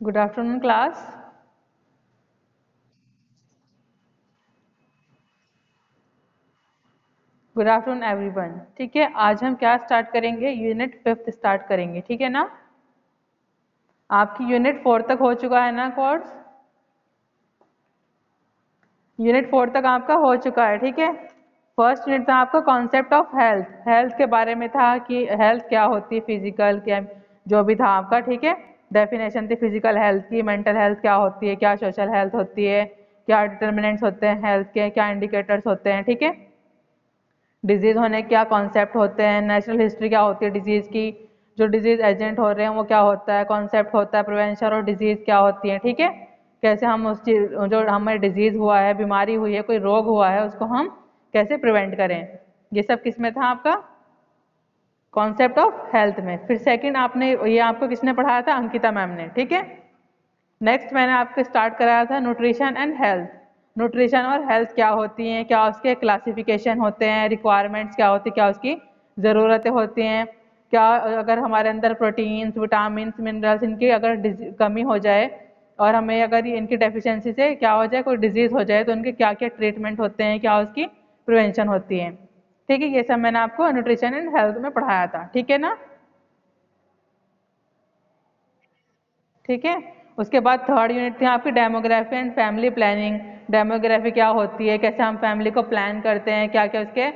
Good afternoon class good afternoon everyone ठीक है, आज हम क्या स्टार्ट करेंगे? यूनिट फिफ्थ स्टार्ट करेंगे, ठीक है ना? आपकी यूनिट फोर तक हो चुका है ना कोर्स यूनिट फोर तक आपका हो चुका है, ठीक है? फ़र्स्ट यूनिट था आपका कॉन्सेप्ट ऑफ़ हेल्थ हेल्थ के बारे में था कि हेल्थ क्या होती है फ़िज़िकल क्या जो भी था आपका, ठीक है? डेफिनेशन थी फ़िज़िकल हेल्थ की मेंटल हेल्थ क्या होती है, क्या सोशल हेल्थ होती है, क्या डिटर्मिनेंट्स होते हैं हेल्थ के, क्या इंडिकेटर्स होते हैं, ठीक है? डिज़ीज़ होने क्या कॉन्सेप्ट होते हैं नेचुरल हिस्ट्री क्या होती है डिज़ीज़ की, जो डिज़ीज़ एजेंट हो रहे हैं वो क्या होता है कॉन्सेप्ट होता है प्रिवेंशन और डिज़ीज़ क्या होती है, ठीक है? कैसे हम उस चीज़, जो हमें डिज़ीज़ हुआ है, बीमारी हुई है, कोई रोग हुआ है, उसको हम कैसे प्रिवेंट करें? ये सब किसमें था आपका? कॉन्सेप्ट ऑफ़ हेल्थ में। फिर सेकंड आपने, ये आपको किसने पढ़ाया था? अंकिता मैम ने, ठीक है? नेक्स्ट मैंने आपको स्टार्ट कराया था न्यूट्रिशन एंड हेल्थ न्यूट्रिशन और हेल्थ क्या होती हैं? क्या उसके क्लासिफिकेशन होते हैं? रिक्वायरमेंट्स क्या होती है? क्या उसकी ज़रूरतें होती हैं? क्या अगर हमारे अंदर प्रोटीन्स विटामिन मिनरल्स इनकी अगर कमी हो जाए और हमें अगर इनकी डेफिशिएंसी से क्या हो जाए, कोई डिज़ीज़ हो जाए तो उनके क्या क्या ट्रीटमेंट होते हैं? क्या उसकी प्रिवेंशन होती है? ठीक है ये सब मैंने आपको न्यूट्रिशन एंड हेल्थ में पढ़ाया था ठीक है ना? ठीक है? उसके बाद थर्ड यूनिट थी आपकी demography and family planning demography क्या होती है कैसे हम फैमिली को प्लान करते हैं क्या क्या उसके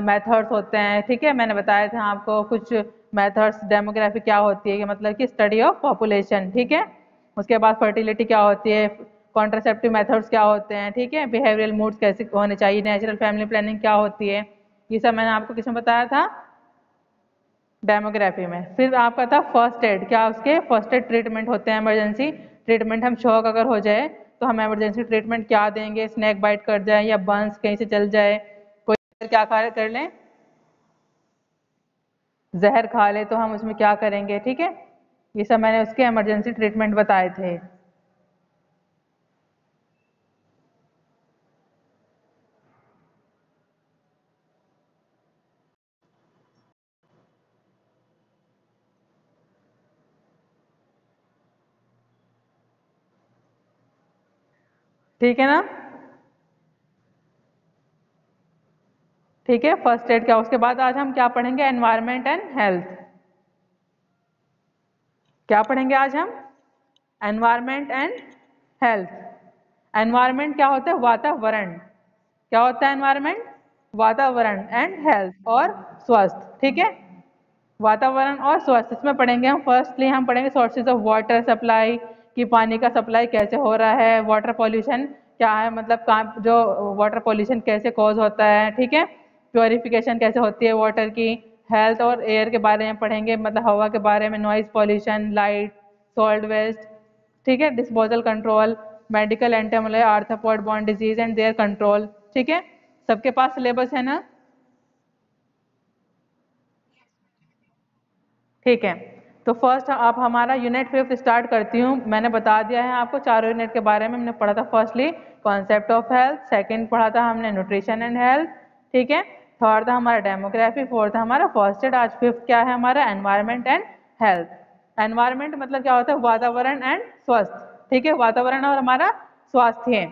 मेथड्स uh, होते हैं ठीक है? मैंने बताया था आपको कुछ मेथड्स डेमोग्राफी क्या होती है कि मतलब कि स्टडी ऑफ़ पॉपुलेशन ठीक है? उसके बाद फर्टिलिटी क्या होती है कॉन्ट्रासेप्टिव मेथड्स क्या होते हैं ठीक है? बिहेवियरल मूड्स कैसे होने चाहिए नेचुरल फैमिली प्लानिंग क्या होती है ये सब मैंने आपको किसमें बताया था? डेमोग्राफी में। फिर आपका था फ़र्स्ट एड क्या उसके फ़र्स्ट एड ट्रीटमेंट होते हैं इमरजेंसी ट्रीटमेंट हम शौक अगर हो जाए तो हम इमरजेंसी ट्रीटमेंट क्या देंगे? स्नैक बाइट कर जाए या बंस कहीं से चल जाए? कोई क्या खा कर लें? जहर खा ले तो हम उसमें क्या करेंगे? ठीक है? ये सब मैंने उसके इमरजेंसी ट्रीटमेंट बताए थे। ठीक है ना? ठीक है फ़र्स्ट एड क्या, उसके बाद आज हम क्या पढ़ेंगे? एनवायरमेंट एंड हेल्थ क्या पढ़ेंगे आज हम? एनवायरमेंट एंड हेल्थ एनवायरमेंट क्या होता है? वातावरण. क्या होता है एनवायरमेंट वातावरण एंड हेल्थ और स्वस्थ ठीक है? वातावरण और स्वस्थ इसमें पढ़ेंगे हम फर्स्टली हम पढ़ेंगे सोर्सेज ऑफ़ वाटर सप्लाई कि पानी का सप्लाई कैसे हो रहा है वाटर पॉल्यूशन क्या है मतलब कहाँ, जो वाटर पॉल्यूशन कैसे कॉज होता है, ठीक है? प्योरिफिकेशन कैसे होती है वाटर की? हेल्थ और एयर के बारे में पढ़ेंगे मतलब हवा के बारे में noise pollution light salt waste ठीक है? Disposal control medical entomology arthropod bond diseases and their control ठीक है? सबके पास सिलेबस है ना? ठीक है। तो फ़र्स्ट आप हमारा यूनिट फिफ्थ स्टार्ट करती हूँ। मैंने बता दिया है आपको, चारों यूनिट के बारे में हमने पढ़ा था firstly concept of health second पढ़ा था हमने न्यूट्रिशन एंड हेल्थ ठीक है? थर्ड था हमारा डेमोग्राफी फोर्थ हमारा फ़र्स्ट एड आज फिफ्थ क्या है हमारा? एनवायरमेंट एंड हेल्थ एनवायरमेंट मतलब क्या होता है? वातावरण एंड स्वस्थ, ठीक है? वातावरण और हमारा स्वास्थ्य।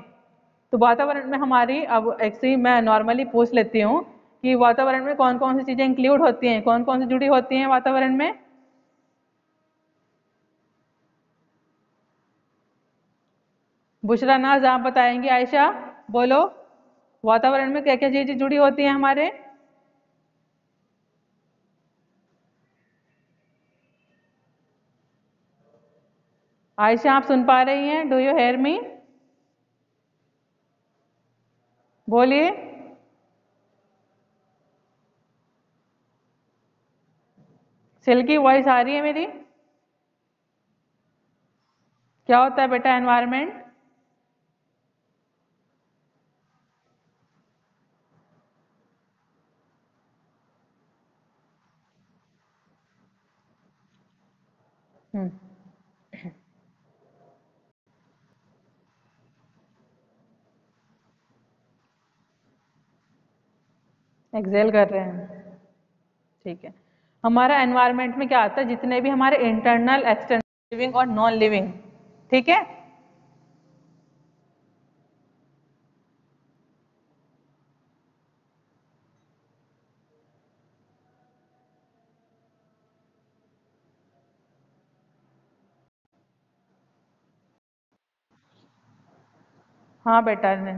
तो वातावरण में हमारी, अब एक्चुअली मैं नॉर्मली पूछ लेती हूँ कि वातावरण में कौन कौन सी चीज़ें इंक्लूड होती हैं? कौन कौन सी जुड़ी होती हैं वातावरण में? बुशरा नाज, आप बताएँगे, आयशा, बोलो। वातावरण में क्या क्या चीज़ें जुड़ी होती हैं हमारे? आयशा, आप सुन पा रही हैं? डू यू हेयर मी बोलिए। सिल्की वॉइस आ रही है मेरी। क्या होता है बेटा एनवायरनमेंट एक्सेल कर रहे हैं। ठीक है। हमारा एनवायरमेंट में क्या आता है? जितने भी हमारे इंटरनल एक्सटर्नल लिविंग और नॉन लिविंग ठीक है? हाँ बेटा ने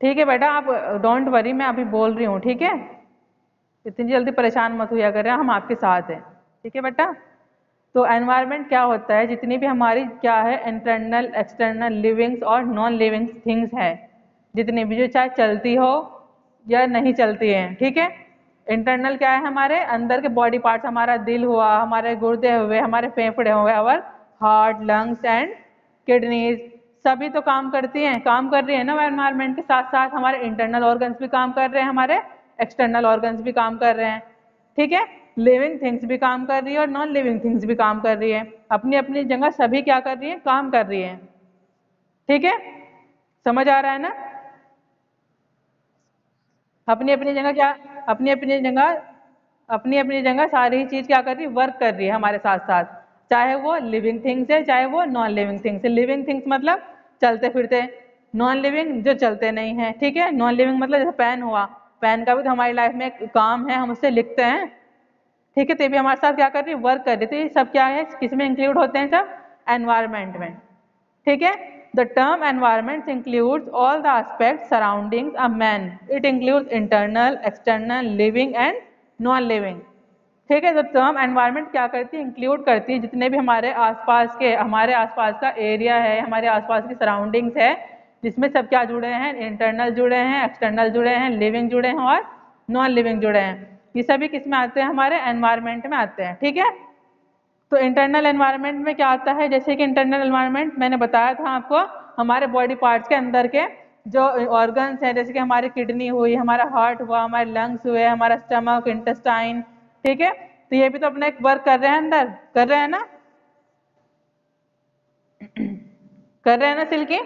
ठीक है बेटा, आप डोंट वरी मैं अभी बोल रही हूँ, ठीक है? इतनी जल्दी परेशान मत हुआ करें, हम आपके साथ हैं, ठीक है बेटा? तो एनवायरनमेंट क्या होता है? जितनी भी हमारी, क्या है इंटरनल एक्सटर्नल लिविंग्स और नॉन लिविंग्स थिंग्स है, जितनी भी जो चाहे चलती हो या नहीं चलती है, ठीक है? इंटरनल क्या है हमारे? अंदर के बॉडी पार्ट्स हमारा दिल हुआ, हमारे गुर्दे हुए, हमारे फेफड़े हुए our heart lungs and kidneys सभी तो काम करती हैं, काम कर रही है ना एनवायरमेंट के साथ साथ हमारे इंटरनल ऑर्गन्स भी काम कर रहे हैं, हमारे एक्सटर्नल ऑर्गन्स भी काम कर रहे हैं, ठीक है? लिविंग थिंग्स भी काम कर रही है और नॉन लिविंग थिंग्स भी काम कर रही है। अपनी अपनी जगह सभी क्या कर रही है? काम कर रही है, ठीक है? समझ आ रहा है ना? अपनी अपनी जगह क्या अपनी अपनी जगह अपनी अपनी जगह सारी चीज़ क्या कर रही है? वर्क कर रही है हमारे साथ साथ चाहे वो लिविंग थिंग्स है, चाहे वो नॉन लिविंग थिंग्स है। लिविंग थिंग्स मतलब चलते फिरते नॉन लिविंग जो चलते नहीं है, ठीक है? नॉन लिविंग मतलब जैसे पेन हुआ। पेन का भी तो हमारी लाइफ में काम है, हम उससे लिखते हैं। ठीक है? तो भी हमारे साथ क्या कर रही है? वर्क कर रही थी सब क्या है? किसमें इंक्लूड होते हैं सब? एनवायरमेंट में। ठीक है? The term environment includes all the aspects a man it includes internal external living and non living ठीक है तो टर्म एनवायरमेंट क्या करती है? इंक्लूड करती है। जितने भी हमारे आसपास के, हमारे आसपास का एरिया है, हमारे आसपास की सराउंडिंग्स है, जिसमें सब क्या जुड़े हैं? इंटरनल जुड़े हैं एक्सटर्नल जुड़े हैं लिविंग जुड़े हैं और नॉन लिविंग जुड़े हैं। ये सभी किसमें आते हैं? हमारे एनवायरमेंट में आते हैं। ठीक है? तो इंटरनल एनवायरमेंट में क्या आता है? जैसे कि इंटरनल एनवायरमेंट मैंने बताया था आपको, हमारे बॉडी पार्ट्स के अंदर के जो ऑर्गन्स हैं, जैसे कि हमारी किडनी हुई, हमारा हार्ट हुआ, हमारे लंग्स हुए, हमारा स्टमक इंटेस्टाइन ठीक है? तो ये भी तो अपना एक वर्क कर रहे हैं अंदर, कर रहे हैं ना? कर रहे हैं ना सिल्की?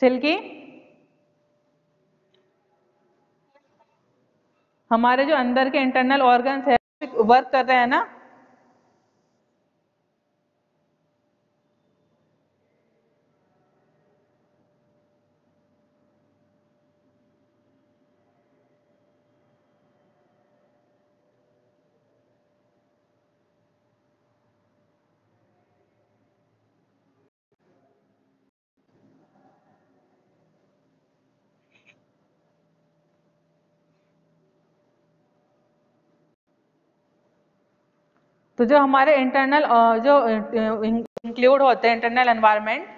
सिल्की? हमारे जो अंदर के इंटरनल ऑर्गन्स है वर्क कर रहे हैं ना तो जो हमारे इंटरनल जो इंक्लूड होते हैं इंटरनल एनवायरनमेंट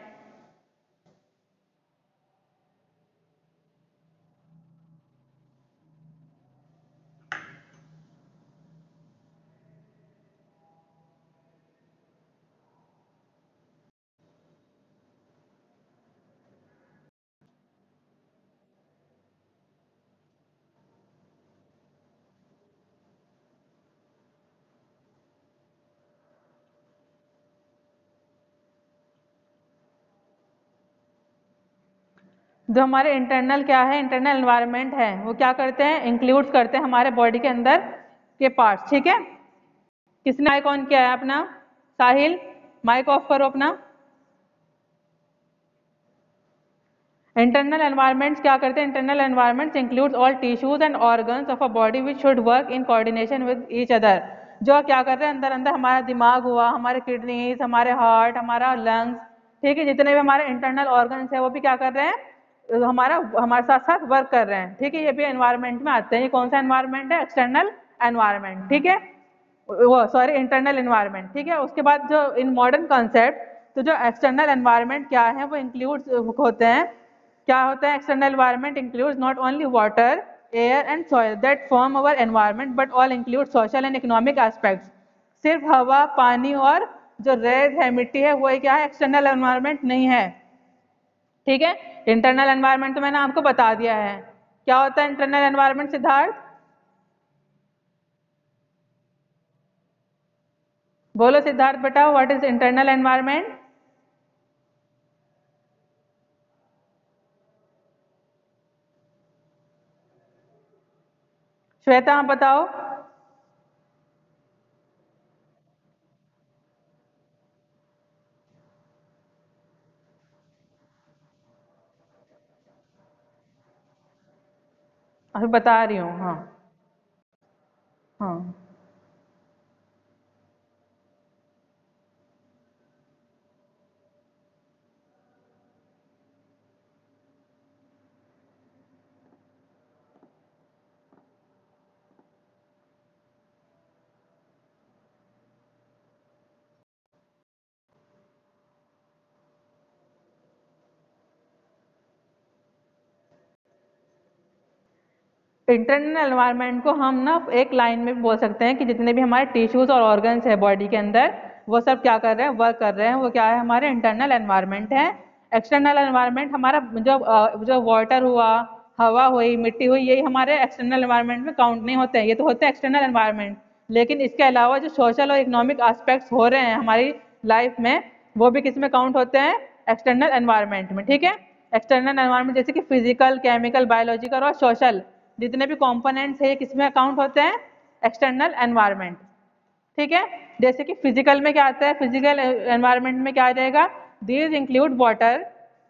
जो हमारे इंटरनल क्या है? इंटरनल एनवायरनमेंट है। वो क्या करते हैं? इंक्लूड करते हैं हमारे बॉडी के अंदर के पार्ट्स ठीक है? किसने माइक ऑन किया है अपना? साहिल माइक ऑफ़ करो अपना। इंटरनल एनवायरनमेंट्स क्या करते हैं? Internal environments includes all tissues and organs of a body which should work in coordination with each other जो क्या कर रहे हैं? अंदर अंदर हमारा दिमाग हुआ, हमारे किडनीज हमारे हार्ट हमारा लंग्स ठीक है? जितने भी हमारे इंटरनल ऑर्गन्स है, वो भी क्या कर रहे हैं? हमारा, हमारे साथ साथ वर्क कर रहे हैं। ठीक है, ये भी एनवायरनमेंट में आते हैं। ये कौन सा एनवायरमेंट है? एक्सटर्नल एनवायरमेंट ठीक है? वो सॉरी इंटरनल एनवायरनमेंट ठीक है? उसके बाद जो इन मॉडर्न कॉन्सेप्ट तो जो एक्सटर्नल एनवायरमेंट क्या है, वो इंक्लूड होते हैं। क्या होता है? External environment include not only water air and soil that form our environment but all include social and economic aspects सिर्फ़ हवा, पानी और जो रेड है, मिट्टी है, वो क्या है? एक्सटर्नल एनवायरनमेंट नहीं है। ठीक है? इंटरनल एनवायरमेंट तो मैंने आपको बता दिया है। क्या होता है इंटरनल एनवायरमेंट सिद्धार्थ? बोलो सिद्धार्थ बेटा what is internal environment Shweta आप बताओ। अभी बता रही हूँ हाँ। हाँ। इंटरनल एनवायरनमेंट को हम ना एक लाइन में बोल सकते हैं कि जितने भी हमारे टिश्यूज और ऑर्गन्स है बॉडी के अंदर, वो सब क्या कर रहे हैं वर्क कर रहे हैं, वो क्या है, हमारे इंटरनल एनवायरनमेंट है। एक्सटर्नल एनवायरनमेंट हमारा जो जो वाटर हुआ, हवा हुई, मिट्टी हुई, यही हमारे एक्सटर्नल एनवायरनमेंट में काउंट नहीं होते हैं, ये तो होते हैं एक्सटर्नल एनवायरनमेंट लेकिन इसके अलावा जो सोशल और इकोनॉमिक एस्पेक्ट्स हो रहे हैं हमारी लाइफ में, वो भी किसमें काउंट होते हैं? एक्सटर्नल एनवायरनमेंट में, ठीक है? एक्सटर्नल एनवायरनमेंट जैसे कि फ़िज़िकल केमिकल बायोलॉजिकल और सोशल जितने भी कंपोनेंट्स है, किसमें अकाउंट होते हैं? एक्सटर्नल एनवायरनमेंट ठीक है? जैसे कि फ़िज़िकल में क्या आता है? फ़िज़िकल एनवायरमेंट में क्या आ जाएगा? These include water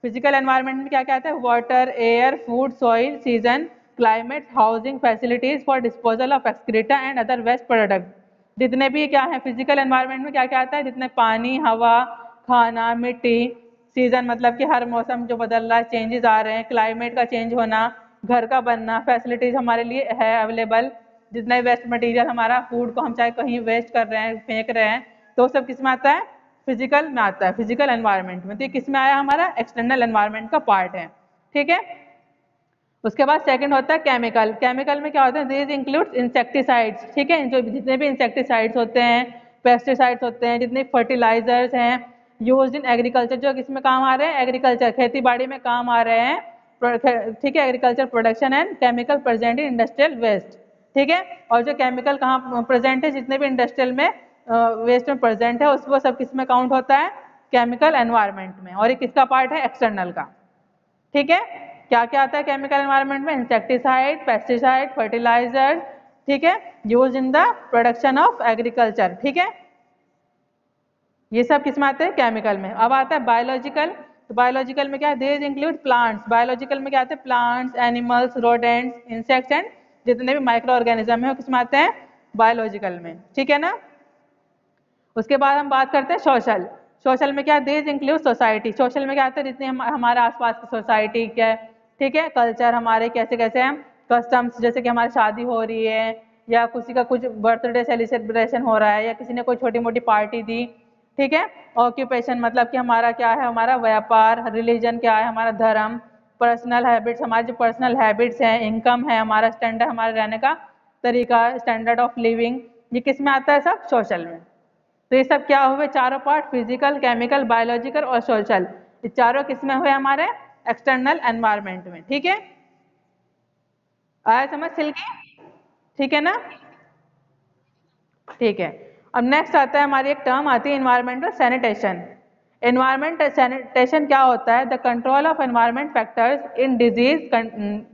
physical environment में क्या क्या आता है? Water air food soil season climate housing facilities for disposal of excreta and other waste product जितने भी क्या है? फ़िज़िकल एनवायरनमेंट में क्या क्या आता है? जितने पानी, हवा, खाना, मिट्टी सीज़न मतलब कि हर मौसम जो बदल रहा है चेंजेस आ रहे हैं क्लाइमेट का चेंज होना घर का बनना फैसिलिटीज़ हमारे लिए है अवेलेबल जितना वेस्ट मटेरियल हमारा फ़ूड को हम चाहे कहीं वेस्ट कर रहे हैं, फेंक रहे हैं तो सब किसमें आता है? फ़िज़िकल में आता है फ़िज़िकल एनवायरनमेंट में। तो ये किसमें आया हमारा? एक्सटर्नल एनवायरनमेंट का पार्ट है। ठीक है? उसके बाद सेकंड होता है केमिकल केमिकल में क्या होता है? दिस इंक्लूड्स इंसेक्टिसाइड्स ठीक है? जो जितने भी इंसेक्टिसाइड्स होते हैं पेस्टिसाइड्स होते हैं, जितने फर्टिलाइजर्स हैं यूज़ इन एग्रीकल्चर जो किसमें काम आ रहे हैं? एग्रीकल्चर खेती बाड़ी में काम आ रहे हैं। ठीक है agriculture production and chemical present in industrial waste ठीक है? और जो केमिकल कहाँ प्रेजेंट है, जितने भी इंडस्ट्रियल में वेस्ट में प्रेजेंट है उसको सब किसमें काउंट होता है? केमिकल एनवायरमेंट में। और ये किसका पार्ट है? एक्सटर्नल का। ठीक है? क्या क्या आता है केमिकल एनवायरमेंट में? इंसेक्टिसाइड पेस्टिसाइड फर्टिलाइज़र ठीक है? Use in the production of agriculture ठीक है? ये सब किसमें आते हैं? केमिकल में। अब आता है बायोलॉजिकल तो बायोलॉजिकल में क्या है? देज इंक्लूड प्लांट्स बायोलॉजिकल में क्या आते हैं? Plants animals rodents insects and जितने भी माइक्रो ऑर्गेनिज्म है किसमें आते हैं? बायोलॉजिकल में। ठीक है ना? उसके बाद हम बात करते हैं सोशल सोशल में क्या देज इंक्लूड सोसाइटी सोशल में क्या आता है? जितने हम, हमारे आसपास की सोसाइटी क्या ठीक है? कल्चर हमारे कैसे कैसे हैं? कस्टम्स जैसे कि हमारी शादी हो रही है या किसी का कुछ बर्थडे सेलिब्रेशन हो रहा है या किसी ने कोई छोटी मोटी पार्टी दी ठीक है? ऑक्यूपेशन मतलब कि हमारा क्या है? हमारा व्यापार रिलीजन क्या है? हमारा धर्म पर्सनल हैबिट्स हमारे जो पर्सनल हैबिट्स हैं इनकम है, हमारा स्टैंडर्ड हमारे रहने का तरीका स्टैंडर्ड ऑफ़ लिविंग ये किसमें आता है सब? सोशल में। तो ये सब क्या हुए? चारों पार्ट फ़िज़िकल केमिकल बायोलॉजिकल और सोशल ये चारों किसमें हुए हमारे? एक्सटर्नल एनवायरमेंट में। ठीक है? आया समझ सिल्की? ठीक है ना? ठीक है। अब नेक्स्ट आता है हमारी एक टर्म आती है इन्वायरमेंटल सैनिटेशन इन्वायरमेंट सैनिटेशन क्या होता है? The control of environment factors in disease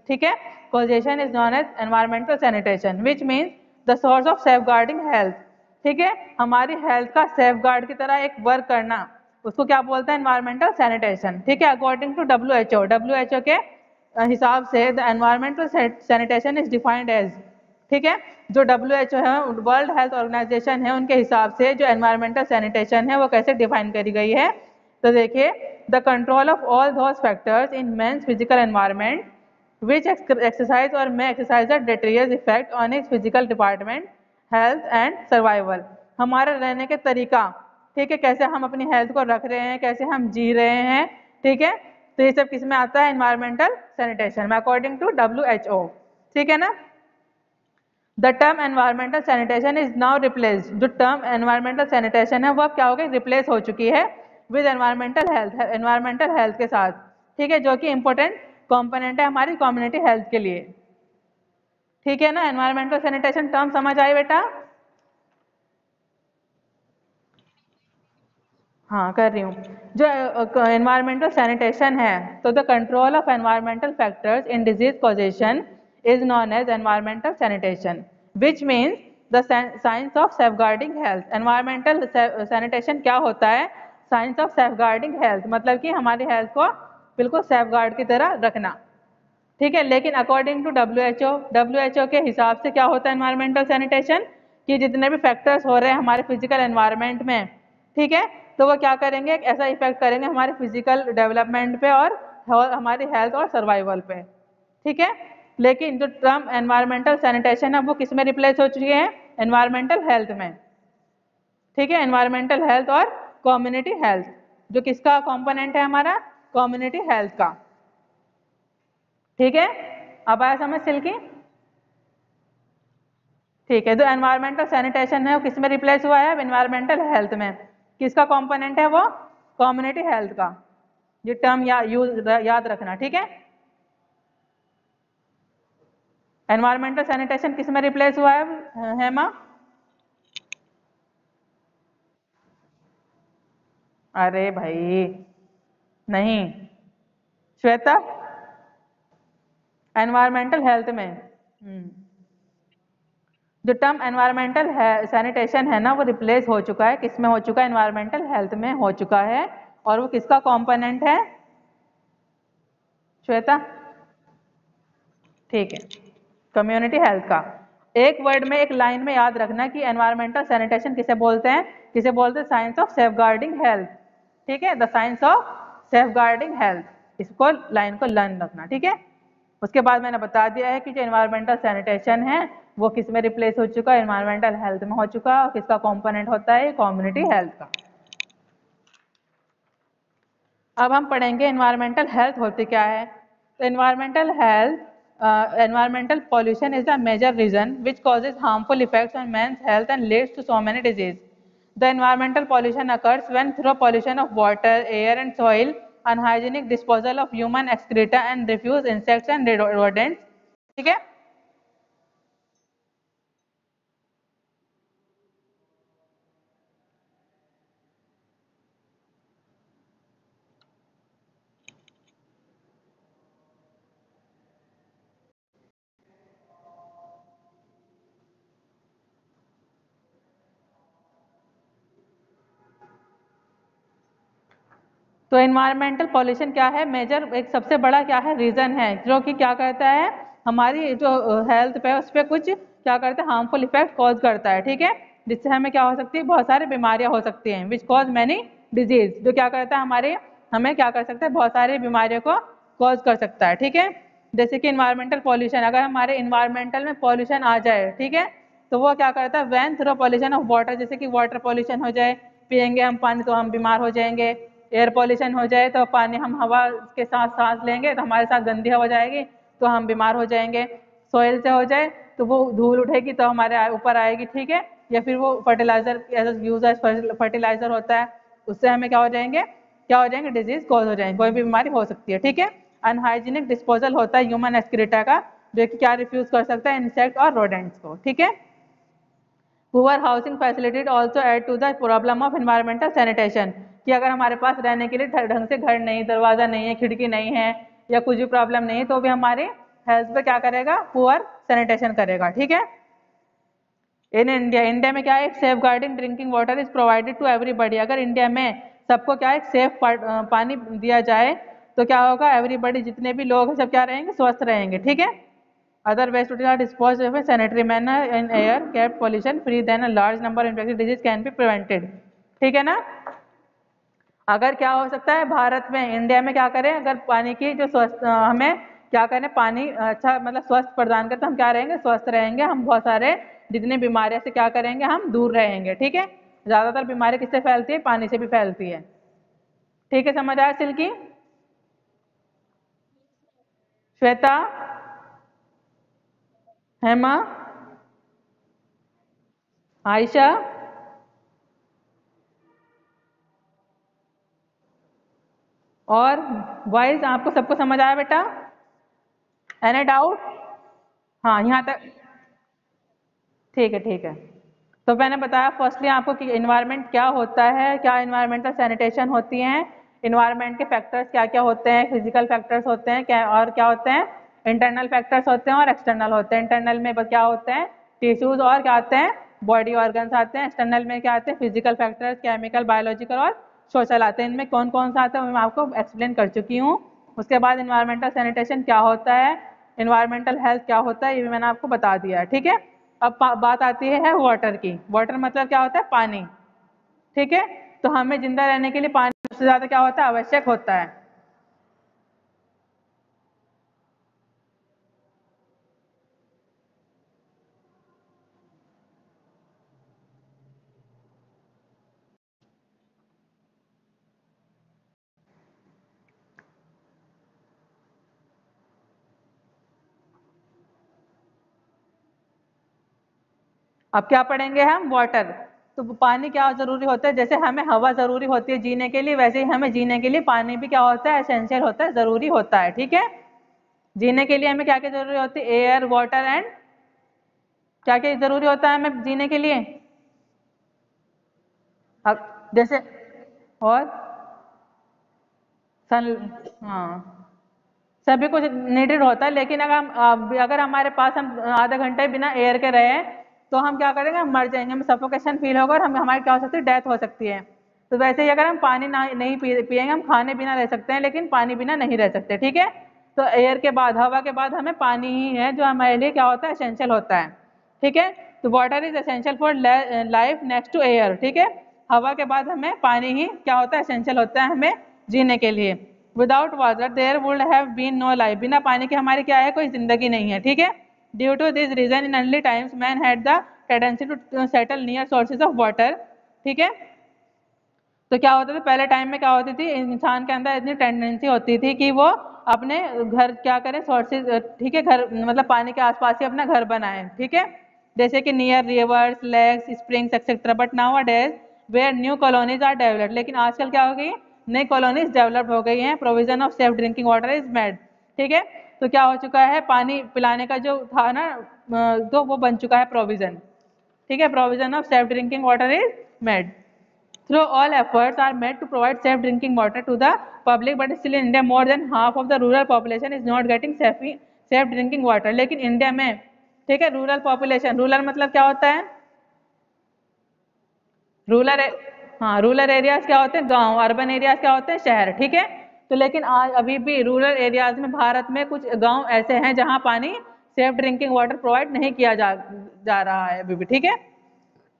ठीक है? Causation is known as environmental sanitation which means the source of safeguarding health ठीक है? हमारी हेल्थ का सेफ़ गार्ड की तरह एक वर्क करना। उसको क्या बोलते हैं? एनवायरमेंटल सैनिटेशन ठीक है? According to W H O W H O के हिसाब से the environmental sanitation is defined as ठीक है? जो डब्ल्यू एच ओ है वर्ल्ड हेल्थ ऑर्गेनाइजेशन है, उनके हिसाब से जो एनवायरमेंटल सैनिटेशन है, वो कैसे डिफाइन करी गई है? तो देखिए the control of all those factors in man's physical environment which exercise और may exercise deleterious effect on his physical development health and survival हमारे रहने के तरीका, ठीक है? कैसे हम अपनी हेल्थ को रख रहे हैं, कैसे हम जी रहे हैं, ठीक है? तो ये सब किसमें आता है? एनवायरमेंटल सैनिटेशन में according to W H O ठीक है ना? The term environmental sanitation is now replace जो टर्म एनवायरमेंटल सैनिटेशन है वो अब क्या हो गई? रिप्लेस हो चुकी है with environmental health environmental health के साथ। ठीक है, जो कि इंपॉर्टेंट कॉम्पोनेंट है हमारी कम्युनिटी हेल्थ के लिए। ठीक है ना? एनवायरमेंटल सैनिटेशन टर्म समझ आए बेटा? हाँ कर रही हूँ। जो एनवायरमेंटल सैनिटेशन है तो the control of environmental factors in disease causation is known as environmental sanitation, which means the science of safeguarding health. Environmental sanitation क्या होता है? साइंस ऑफ़ सेफगार्डिंग हेल्थ मतलब कि हमारी हेल्थ को बिल्कुल सेफगार्ड की तरह रखना। ठीक है? लेकिन according to W H O W H O के हिसाब से क्या होता है एनवायरमेंटल सैनिटेशन कि जितने भी फैक्टर्स हो रहे हैं हमारे फ़िज़िकल एनवायरनमेंट में ठीक है? तो वो क्या करेंगे? ऐसा इफ़ेक्ट करेंगे हमारे फ़िज़िकल डेवलपमेंट पे और हमारी हेल्थ और सर्वाइवल पे। ठीक है? लेकिन जो टर्म एनवायरमेंटल सैनिटेशन है वो किसमें रिप्लेस हो चुकी है? एनवायरमेंटल हेल्थ में। ठीक है? एनवायरमेंटल हेल्थ और कम्युनिटी हेल्थ जो किसका कंपोनेंट है हमारा? कम्युनिटी हेल्थ का। ठीक है? अब आया समझ सिल्की ठीक है, जो एनवायरमेंटल सैनिटेशन है, वो किसमें रिप्लेस हुआ है? एनवायरमेंटल हेल्थ में। किसका कंपोनेंट है वो? कम्युनिटी हेल्थ का। ये टर्म या याद रखना। ठीक है? एनवायरमेंटल सैनिटेशन किसमें रिप्लेस हुआ है, हेमा? अरे भाई, नहीं। श्वेता? एनवायरमेंटल हेल्थ में। हम्म। जो टर्म एनवायरमेंटल सैनिटेशन है ना, वो रिप्लेस हो चुका है। किसमें हो चुका है? एनवायरमेंटल हेल्थ में हो चुका है। और वो किसका कंपोनेंट है? श्वेता? ठीक है। कम्युनिटी हेल्थ का। एक वर्ड में, एक लाइन में याद रखना कि एनवायरमेंटल सैनिटेशन किसे बोलते हैं? किसे बोलते हैं? साइंस ऑफ़ सेफगार्डिंग हेल्थ ठीक है? The science of safeguarding health इसको लाइन को लर्न रखना, ठीक है? उसके बाद मैंने बता दिया है कि जो एनवायरमेंटल सैनिटेशन है, वो किसमें रिप्लेस हो चुका है? एनवायरमेंटल हेल्थ में हो चुका है। किसका कॉम्पोनेंट होता है? कम्युनिटी हेल्थ का। अब हम पढ़ेंगे एनवायरमेंटल हेल्थ होती क्या है? तो environmental health uh, environmental pollution is the major reason which causes harmful effects on man's health and leads to so many diseases. The environmental pollution occurs when through pollution of water, air and soil, unhygienic disposal of human excreta and refuse, insects and rodents. Okay? तो environmental pollution क्या है? Major एक सबसे बड़ा क्या है? Reason है, जो कि क्या करता है? हमारी जो हेल्थ पे उस पर कुछ क्या करता है? हार्मफुल इफ़ेक्ट कॉज करता है, ठीक है? जिससे हमें क्या हो सकती है? बहुत सारी बीमारियाँ हो सकती हैं विच कॉज मैनी डिज़ीज़ जो क्या करता है? हमारे, हमें क्या कर सकता है? बहुत सारी बीमारियों को कॉज कर सकता है, ठीक है? जैसे कि इन्वायरमेंटल पॉल्यूशन अगर हमारे इन्वायरमेंटल में पॉल्यूशन आ जाए, ठीक है? तो वो क्या करता है? When through pollution of water जैसे कि वाटर पॉल्यूशन हो जाए, पियेंगे हम पानी तो हम बीमार हो जाएँगे। एयर पॉल्यूशन हो जाए तो पानी हम हवा के साथ सांस लेंगे तो हमारे साथ गंदी हवा जाएगी तो हम बीमार हो जाएँगे। सोयल से हो जाए तो वो धूल उठेगी तो हमारे ऊपर आएगी, ठीक है? या फिर वो फर्टिलाइज़र एज यूज़ फर्टिलाइज़र होता है, उससे हमें क्या हो जाएँगे? क्या हो जाएँगे? डिज़ीज़ कॉज हो जाएँगे, कोई भी बीमारी हो सकती है, ठीक है? अनहाइजीनिक डिस्पोजल होता है ह्यूमन एक्सक्रीटा का, जो कि क्या रिफ्यूज कर सकता है इंसेक्ट और रोडेंट्स को, ठीक है? Poor housing facilities also add to the problem of environmental sanitation कि अगर हमारे पास रहने के लिए ढंग से घर नहीं, दरवाज़ा नहीं है, खिड़की नहीं है, या कुछ भी प्रॉब्लम नहीं तो भी हमारे हेल्थ पे क्या करेगा? पुअर सैनिटेशन करेगा, ठीक है? इन इंडिया इंडिया में क्या है? Safeguarding drinking water is provided to everybody अगर इंडिया में सबको क्या है? सेफ़ पानी दिया जाए तो क्या होगा? एवरीबडी जितने भी लोग हैं, सब क्या रहेंगे? स्वस्थ रहेंगे, ठीक है? Other waste are dispose sanitary manner in air kept pollution free then large number infected diseases can be prevented ठीक है ना? अगर क्या हो सकता है, भारत में, इंडिया में क्या करें? अगर पानी की जो स्वस्थ हमें क्या करें? पानी अच्छा मतलब स्वस्थ प्रदान करते तो हम क्या रहेंगे? स्वस्थ रहेंगे। हम बहुत सारे, जितनी बीमारियों से क्या करेंगे? हम दूर रहेंगे, ठीक है? ज़्यादातर बीमारी किससे फैलती है? पानी से भी फैलती है। ठीक है, समझ आया सिल्की श्वेता? हेमा? आयशा? और वॉइस आपको सबको समझ आया बेटा? एनी डाउट हाँ यहाँ तक। ठीक है ठीक है। तो मैंने बताया फर्स्टली आपको कि इन्वायरमेंट क्या होता है, क्या इन्वायरमेंटल सैनिटेशन होती हैं इन्वायरमेंट के फैक्टर्स क्या क्या होते हैं फ़िज़िकल फैक्टर्स होते हैं, क्या और क्या होते हैं? इंटरनल फैक्टर्स होते हैं और एक्सटर्नल होते हैं। इंटरनल में क्या होते हैं? टिश्यूज और क्या आते हैं? बॉडी ऑर्गन्स आते हैं। एक्सटर्नल में क्या आते हैं? फ़िज़िकल फैक्टर्स केमिकल बायोलॉजिकल और सोशल आते हैं, इनमें कौन कौन सा आता है, मैं आपको एक्सप्लेन कर चुकी हूँ। उसके बाद इन्वायरमेंटल सैनिटेशन क्या होता है इन्वायरमेंटल हेल्थ क्या होता है, ये भी मैंने आपको बता दिया है, ठीक है? अब बात आती है वाटर की। वाटर मतलब क्या होता है? पानी, ठीक है? तो हमें ज़िंदा रहने के लिए पानी सबसे ज़्यादा क्या होता है? आवश्यक होता है। अब क्या पढ़ेंगे हम? वाटर तो पानी क्या ज़रूरी होता है? जैसे हमें हवा ज़रूरी होती है जीने के लिए, वैसे ही हमें जीने के लिए पानी भी क्या होता है? एसेंशियल होता है, ज़रूरी होता है, ठीक है? जीने के लिए हमें क्या क्या ज़रूरी होती है? एयर वाटर एंड क्या क्या ज़रूरी होता है हमें जीने के लिए? अब जैसे और सन हाँ सभी कुछ नीडेड होता है, लेकिन अगर हम अगर हमारे पास हम आधा घंटे बिना एयर के रहे तो हम क्या करेंगे? हम मर जाएँगे, हमें सफोकेशन फील होगा और हम, हमारी क्या हो सकती है? डेथ हो सकती है। तो वैसे ही अगर हम पानी ना, नहीं पी पियेंगे हम खाने बिना रह सकते हैं, लेकिन पानी बिना नहीं रह सकते, ठीक है? तो एयर के बाद, हवा के बाद हमें पानी ही है, जो हमारे लिए क्या होता है? असेंशियल होता है, ठीक है? तो water is essential for life next to air ठीक है? हवा के बाद हमें पानी ही क्या होता है? असेंशियल होता है हमें जीने के लिए। Without water there would have been no life बिना पानी के हमारी क्या है? कोई ज़िंदगी नहीं है, ठीक है? Due to this reason in early times man had the tendency to settle near sources of water ठीक है? तो क्या होता था? पहले टाइम में क्या होती थी? इंसान के अंदर इतनी टेंडेंसी होती थी कि वो अपने घर क्या करें? सोर्सेज ठीक है? घर मतलब पानी के आसपास ही अपना घर बनाए, ठीक है? जैसे कि near rivers lakes springs etcetera but nowadays where new colonies are developed लेकिन आजकल क्या हो गई? नई कॉलोनीज डेवलप हो गई हैं. Provision of safe drinking water is made ठीक है? तो क्या हो चुका है? पानी पिलाने का जो था ना तो वो बन चुका है प्रोविज़न ठीक है? Provision of safe drinking water is made through all efforts are made to provide safe drinking water to the public but still India more than half of the rural population is not getting safe drinking water लेकिन India में, ठीक है? Rural population rural मतलब क्या होता है? Rural हाँ rural areas क्या होते हैं? गाँव अर्बन एरियाज़ क्या होते हैं? शहर, ठीक है? तो लेकिन आज अभी भी रूरल एरियाज़ में, भारत में कुछ गाँव ऐसे हैं जहाँ पानी सेफ़ ड्रिंकिंग वाटर प्रोवाइड नहीं किया जा जा रहा है अभी भी, ठीक है?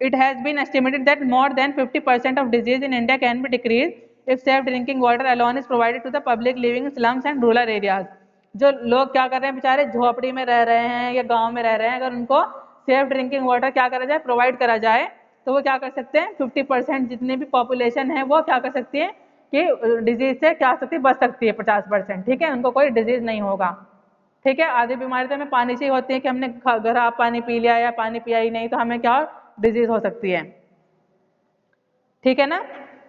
It has been estimated that more than 50 percent of disease in India can be decrease if safe drinking water alone is provided to the public living slums and rural areas जो लोग क्या कर रहे हैं, बेचारे झोपड़ी में रह रहे हैं या गाँव में रह रहे हैं, अगर उनको सेफ़ ड्रिंकिंग वाटर क्या करा जाए प्रोवाइड करा जाए तो वो क्या कर सकते हैं? फिफ्टी परसेंट जितनी भी पॉपुलेशन है, वो क्या कर सकती है? कि डिज़ीज़ से क्या सकती बच सकती है पचास परसेंट, ठीक है? उनको कोई डिज़ीज़ नहीं होगा, ठीक है? आधी बीमारी तो हमें पानी से ही होती है कि हमने घर आप पानी पी लिया या पानी पिया ही नहीं तो हमें क्या डिज़ीज़ हो सकती है, ठीक है ना?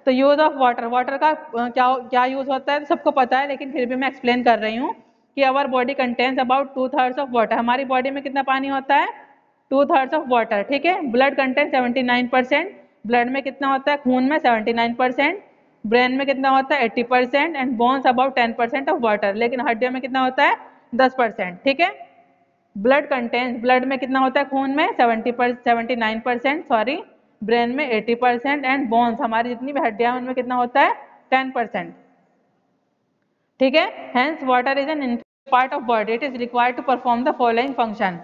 तो यूज़ ऑफ़ वाटर वाटर का क्या क्या यूज़ होता है तो सबको पता है, लेकिन फिर भी मैं एक्सप्लेन कर रही हूँ कि our body contains about two thirds of water हमारी बॉडी में कितना पानी होता है? टू थर्ड्स ऑफ़ वाटर ठीक है? Blood content seventy nine percent blood में कितना होता है? खून में सेवेंटी नाइन परसेंट ब्रेन में कितना होता है? Eighty percent and bones about ten percent of water लेकिन हड्डियों में कितना होता है? दस परसेंट. ठीक है? ब्लड कंटेंट ब्लड में कितना होता है? खून में सेवेंटी पर, सेवेंटी परसेंट सॉरी ब्रेन में एटी परसेंट एंड बोन्स हमारी जितनी भी हड्डियाँ उनमें कितना होता है? Ten percent. ठीक है? Hence water is an part of body it is required to perform the following function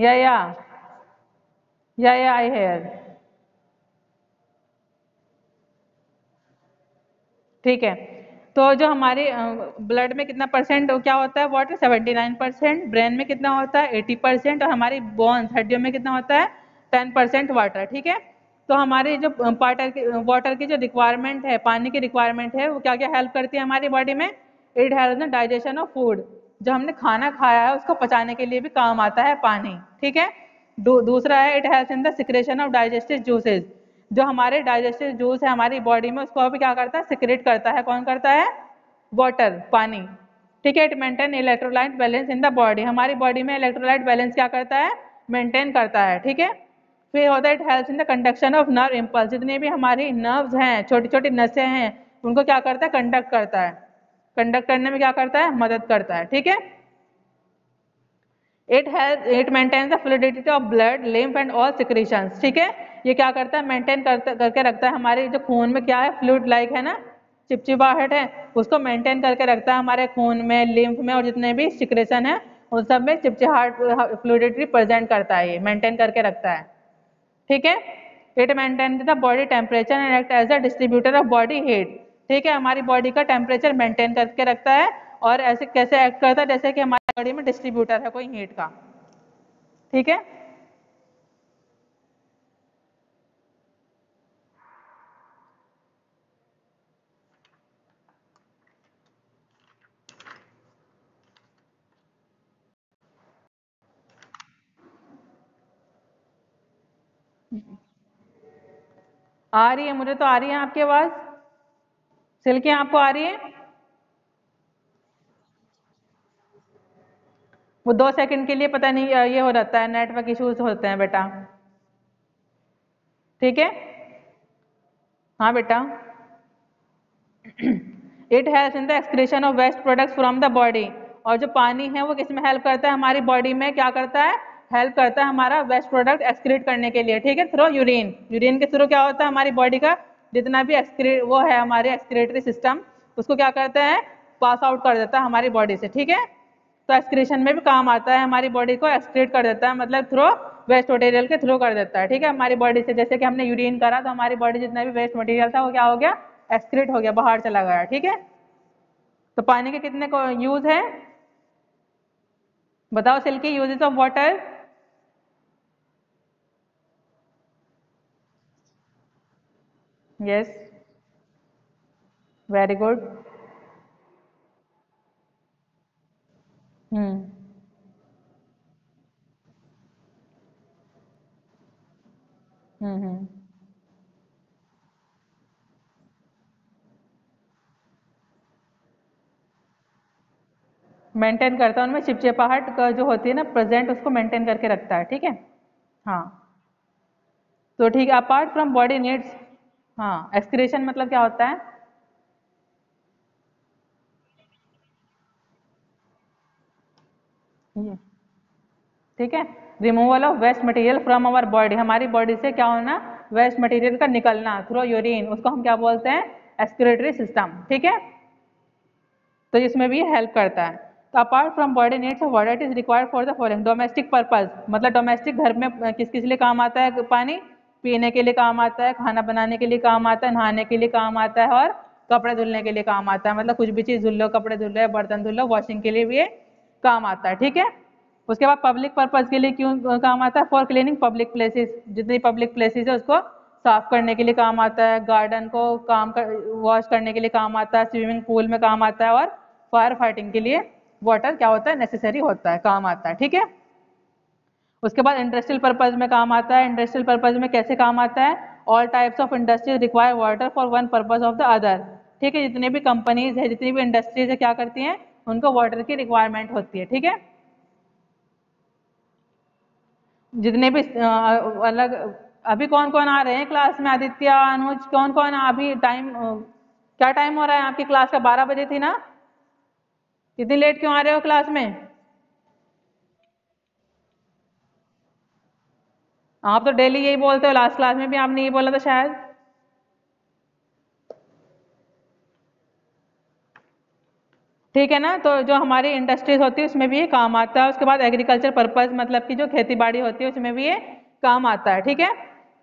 Yeah, yeah. Yeah, yeah, I hear. ठीक है। तो जो हमारे ब्लड में कितना परसेंट क्या होता है? Water seventy nine percent brain में कितना होता है? एटी परसेंट और हमारी बोन्स हड्डियों में कितना होता है? टेन परसेंट वाटर ठीक है? तो हमारे जो वाटर की वाटर की जो रिक्वायरमेंट है पानी की रिक्वायरमेंट है वो क्या क्या हेल्प करती है हमारी बॉडी में? It help the digestion of food जो हमने खाना खाया है उसको पचाने के लिए भी काम आता है पानी ठीक है? दू, दूसरा है it help in the secretion of digestive juices जो हमारे डाइजेस्टिव जूस है हमारी बॉडी में उसको भी क्या करता है? सिक्रेट करता है। कौन करता है? वाटर पानी ठीक है? It maintain electrolyte balance in the body हमारी बॉडी में इलेक्ट्रोलाइट बैलेंस क्या करता है? मेंटेन करता है ठीक है? फिर होता है it help in the conduction of nerve impulse जितने भी हमारी नर्व्स हैं छोटी छोटी नसें हैं उनको क्या करता है? कंडक्ट करता है। कंडक्ट करने में क्या करता है? मदद करता है, ठीक है? It help it maintain the fluidity of blood lymph and all secretions ठीक है? ये क्या करता है? मेंटेन करके रखता है हमारे जो खून में क्या है? फ्लूड लाइक है ना? चिपचिपाहट है, उसको मेंटेन करके रखता है हमारे खून में लिम्फ में और जितने भी सिक्रेशन है, उन सब में चिपचिहाट फ्लूडिटी प्रेजेंट करता है ये मेंटेन करके रखता है, ठीक है? It maintain the body temperature and act as a distributor of body heat ठीक है, हमारी बॉडी का टेम्परेचर मेंटेन करके रखता है और ऐसे कैसे एक्ट करता है, जैसे कि हमारी बॉडी में डिस्ट्रीब्यूटर है कोई हीट का। ठीक है? आ रही है, मुझे तो आ रही है आपकी आवाज़। सिल्की आपको आ रही है? वो दो सेकंड के लिए पता नहीं ये हो जाता है, नेटवर्क इश्यूज़ होते हैं बेटा। ठीक है? हाँ बेटा। It help in the excretion of waste products from the body और जो पानी है, वो किसमें हेल्प करता है? हमारी बॉडी में क्या करता है? हेल्प करता है हमारा वेस्ट प्रोडक्ट एक्सक्रीट करने के लिए। ठीक है? थ्रो यूरिन यूरिन के थ्रू क्या होता है? हमारी बॉडी का जितना भी एक्सक्रीट वो है हमारे एक्सक्रेटरी सिस्टम उसको क्या करता है? पास आउट कर देता है हमारी बॉडी से, ठीक है? तो एक्सक्रीशन में भी काम आता है, हमारी बॉडी को एक्सक्रीट कर देता है मतलब थ्रो वेस्ट मटेरियल के थ्रू कर देता है, ठीक है? हमारी बॉडी से, जैसे कि हमने यूरिन करा तो हमारी बॉडी जितना भी वेस्ट मटेरियल था, वो क्या हो गया? एक्सक्रीट हो गया, बाहर चला गया ठीक है? तो पानी के कितने यूज़ है? बताओ silkie uses of water yes. Very good. Hmm. हम्म मेंटेन करता है उनमें चिपचिपाहट जो होती है ना प्रेजेंट उसको मेंटेन करके रखता है, ठीक है? हाँ। तो ठीक है अपार्ट फ्रॉम बॉडी नीड्स हाँ एक्सक्रेशन मतलब क्या होता है? ठीक है? Removal of waste material from our body हमारी बॉडी से क्या होना? वेस्ट मटेरियल का निकलना थ्रू यूरिन उसको हम क्या बोलते हैं? एक्सक्रेटरी सिस्टम ठीक है? तो इसमें भी हेल्प करता है। तो apart from body needs of water it is required for the following domestic purpose मतलब डोमेस्टिक घर में किस किस लिए काम आता है? पानी? पीने के लिए काम आता है खाना बनाने के लिए काम आता है नहाने के लिए काम आता है और कपड़े धुलने के लिए काम आता है मतलब कुछ भी चीज़ धुल लो कपड़े धुल लो बर्तन धुल लो वॉशिंग के लिए भी काम आता है ठीक है उसके बाद पब्लिक पर्पज़ के लिए क्यों काम आता है फॉर क्लीनिंग पब्लिक प्लेसेस जितनी पब्लिक प्लेसेस है उसको साफ़ करने के लिए काम आता है गार्डन को काम कर वॉश करने के लिए काम आता है स्विमिंग पूल में काम आता है और फायर फाइटिंग के लिए वाटर क्या होता है नेसेसरी होता है काम आता है ठीक है उसके बाद इंडस्ट्रियल पर्पज में काम आता है। इंडस्ट्रियल पर्पज में कैसे काम आता है? All types of industries require water for one purpose of the other ठीक है, जितनी भी कंपनीज़ है, जितनी भी इंडस्ट्रीज़ है, क्या करती हैं? उनको वाटर की रिक्वायरमेंट होती है, ठीक है? जितने भी अलग, अभी कौन कौन आ रहे हैं क्लास में? आदित्य, अनुज कौन कौन अभी टाइम क्या टाइम हो रहा है? आपकी क्लास का बारह बजे थी ना? इतनी लेट क्यों आ रहे हो क्लास में? आप तो डेली यही बोलते हो लास्ट क्लास में भी आपने यही बोला था शायद? ठीक है ना? तो जो हमारी इंडस्ट्रीज़ होती है, उसमें भी ये काम आता है। उसके बाद एग्रीकल्चर पर्पज मतलब कि जो खेती बाड़ी होती है, उसमें भी ये काम आता है, ठीक है?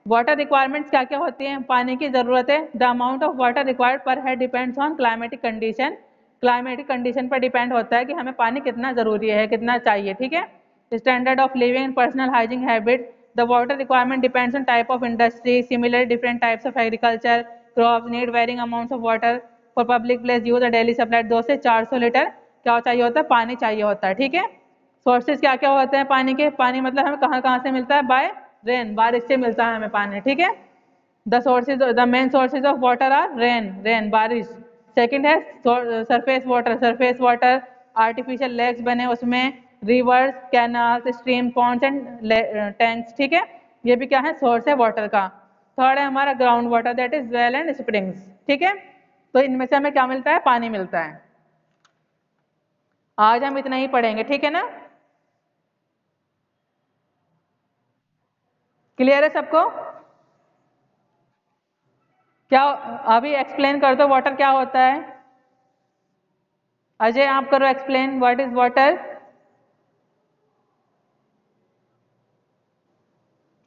वाटर रिक्वायरमेंट्स क्या क्या होती हैं? पानी की ज़रूरत है। The amount of water required पर है depends on climatic condition climatic condition पर डिपेंड होता है कि हमें पानी कितना ज़रूरी है, कितना चाहिए, ठीक है? Standard of living personal hygiene habit The water requirement depends on type of industry. Similarly, different types of agriculture crops need varying amounts of water for public place use. A daily supply दो से 400 litre क्या चाहिए होता है पानी चाहिए होता है ठीक है सोर्सेज क्या क्या होते हैं पानी के पानी मतलब हमें कहाँ कहाँ से मिलता है बाय रेन बारिश से मिलता है हमें पानी ठीक है the sources the main sources of water are rain rain बारिश सेकंड है surface water surface water artificial lakes बने उसमें rivers canal stream ponds and tanks ठीक है? ये भी क्या है? सोर्स है वाटर का। थर्ड है हमारा ground water that is well and springs ठीक है? तो इनमें से हमें क्या मिलता है? पानी मिलता है। आज हम इतना ही पढ़ेंगे, ठीक है ना? क्लियर है सबको? क्या, अभी एक्सप्लेन कर दो वाटर क्या होता है? अजय, आप करो एक्सप्लेन व्हाट इज़ वाटर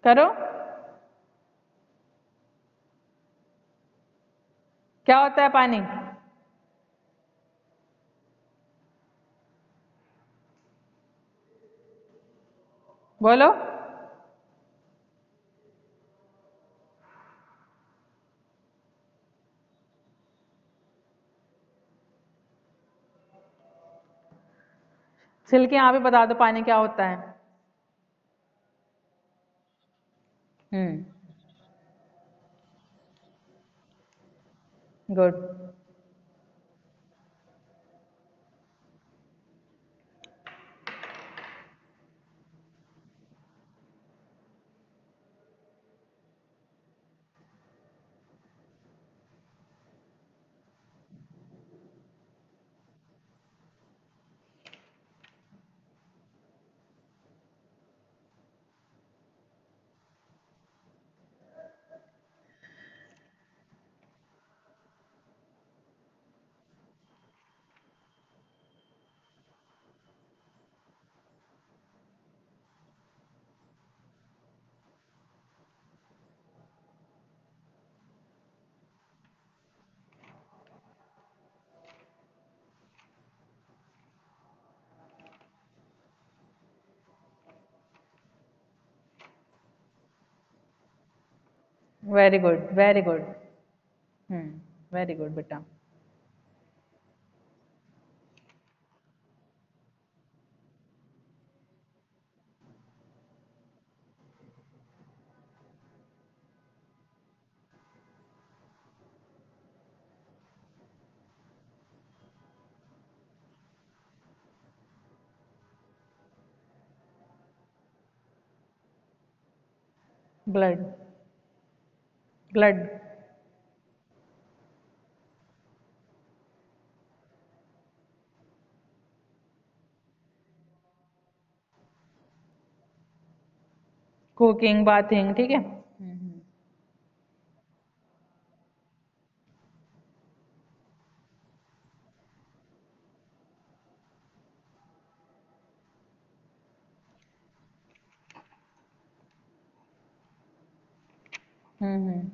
करो। क्या होता है पानी? बोलो। सिल्क यहाँ पे बता दो पानी क्या होता है। हम्म good very good very good. Hmm very good beta. Blood. Blood cooking bathing ठीक है? हम्म हम्म,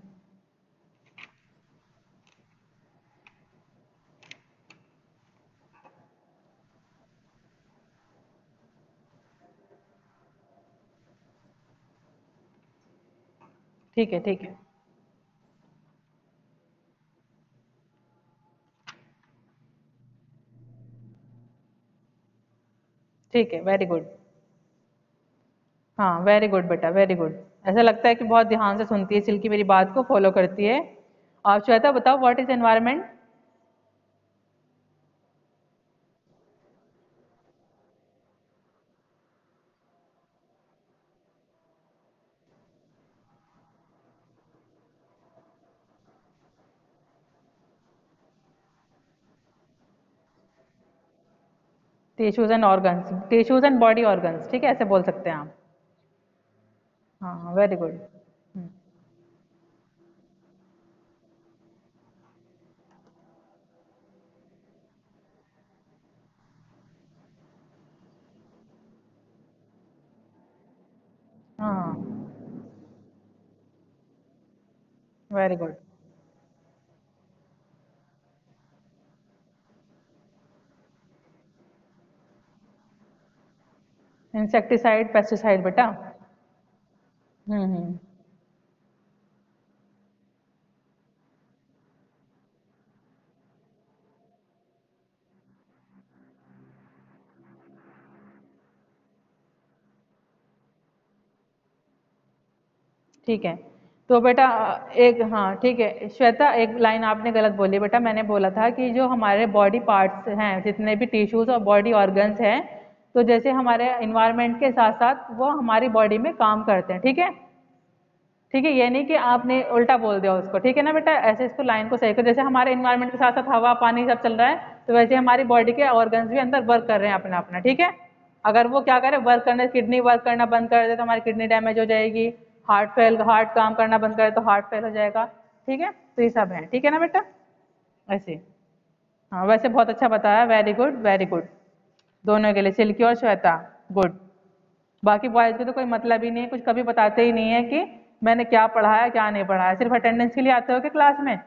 ठीक है ठीक है। ठीक है वेरी गुड हाँ वेरी गुड बेटा वेरी गुड ऐसा लगता है कि बहुत ध्यान से सुनती है, सिल्की मेरी बात को फॉलो करती है। आप श्वेता बताओ what is environment tissues and organs tissues and body organs ठीक है, ऐसे बोल सकते हैं आप। हाँ वेरी गुड हाँ। वेरी गुड इंसेक्टिसाइड पेस्टिसाइड बेटा। हम्म हम्म। ठीक है। तो बेटा, एक हाँ ठीक है। श्वेता, एक लाइन आपने गलत बोली बेटा। मैंने बोला था कि जो हमारे बॉडी पार्ट्स हैं, जितने भी टिश्यूज और बॉडी ऑर्गन्स हैं तो जैसे हमारे इन्वायरमेंट के साथ साथ वो हमारी बॉडी में काम करते हैं, ठीक है? ठीक है, ये नहीं कि आपने उल्टा बोल दिया उसको, ठीक है ना बेटा? ऐसे इसको लाइन को सही कर, जैसे हमारे इन्वायरमेंट के साथ साथ हवा, पानी सब चल रहा है तो वैसे हमारी बॉडी के ऑर्गन्स भी अंदर वर्क कर रहे हैं अपना अपना ठीक है? अगर वो क्या करे वर्क करने किडनी वर्क करना बंद कर दे तो हमारी किडनी डैमेज हो जाएगी हार्ट फेल हार्ट काम करना बंद करे तो हार्ट फेल हो जाएगा, ठीक है? तो ये सब है, ठीक है ना बेटा? ऐसे हाँ। वैसे बहुत अच्छा बताया वेरी गुड वेरी गुड दोनों के लिए, सिल्की और श्वेता गुड बाकी बॉयज़ को तो कोई मतलब ही नहीं है, कुछ कभी बताते ही नहीं है कि मैंने क्या पढ़ाया, क्या नहीं पढ़ाया। सिर्फ़ अटेंडेंस के लिए आते हो कि क्लास में?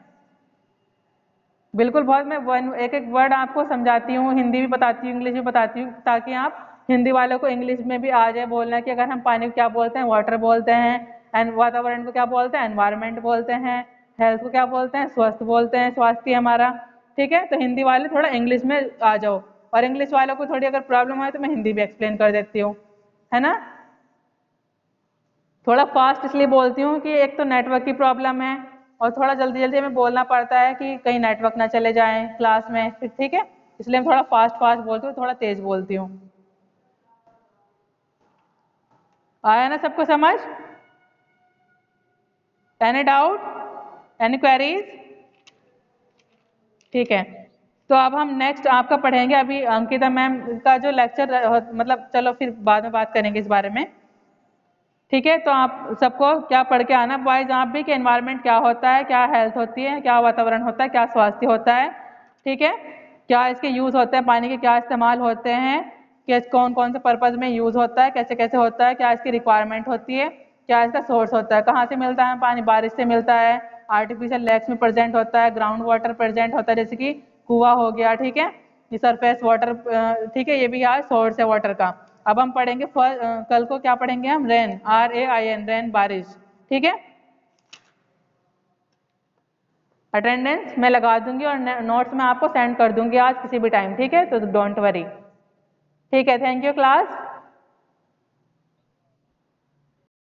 बिल्कुल बहुत, मैं वन एक एक वर्ड आपको समझाती हूँ, हिंदी भी बताती हूँ इंग्लिश भी बताती हूँ, ताकि आप हिंदी वालों को इंग्लिश में भी आ जाए बोलना कि अगर हम पानी को क्या बोलते हैं वाटर बोलते हैं एंड वातावरण को क्या बोलते हैं एनवायरमेंट बोलते हैं हेल्थ को क्या बोलते हैं, स्वस्थ बोलते हैं, स्वास्थ्य हमारा। ठीक है? तो हिंदी वाले थोड़ा इंग्लिश में आ जाओ। और इंग्लिश वालों को थोड़ी अगर प्रॉब्लम है तो मैं हिंदी भी एक्सप्लेन कर देती हूँ, है ना? थोड़ा फास्ट इसलिए बोलती हूँ कि एक तो नेटवर्क की प्रॉब्लम है और थोड़ा जल्दी जल्दी हमें बोलना पड़ता है कि कहीं नेटवर्क ना चले जाए क्लास में, ठीक है? इसलिए मैं थोड़ा फास्ट फास्ट बोलती हूँ, थोड़ा तेज बोलती हूँ। आया ना सबको समझ? एनी डाउट एनी क्वेरीज ठीक है। तो अब हम नेक्स्ट आपका पढ़ेंगे अभी, अंकिता मैम का जो लेक्चर मतलब चलो फिर बाद में बात करेंगे इस बारे में। ठीक है तो आप सबको क्या पढ़ के आना? बॉयज़ आप भी कि एनवायरनमेंट क्या होता है, क्या हेल्थ होती है, क्या वातावरण होता है, क्या स्वास्थ्य होता है? ठीक है? क्या इसके यूज़ होते हैं? पानी के क्या इस्तेमाल होते हैं? कि कौन कौन से पर्पज़ में यूज़ होता है? कैसे कैसे होता है? क्या इसकी रिक्वायरमेंट होती है? क्या इसका सोर्स होता है? कहाँ से मिलता है पानी? बारिश से मिलता है? आर्टिफिशियल लेक्स में प्रेजेंट होता है ग्राउंड वाटर प्रेजेंट होता है, जैसे कि कुआ हो गया ठीक है? ये सरफेस वाटर ठीक है ये भी आज सोर्स है वाटर का। अब हम पढ़ेंगे फर, कल को क्या पढ़ेंगे हम? Rain R A I N rain बारिश ठीक है? अटेंडेंस मैं लगा दूँगी और नोट्स मैं आपको सेंड कर दूँगी आज किसी भी टाइम ठीक है? तो डोंट वरी ठीक है थैंक यू क्लास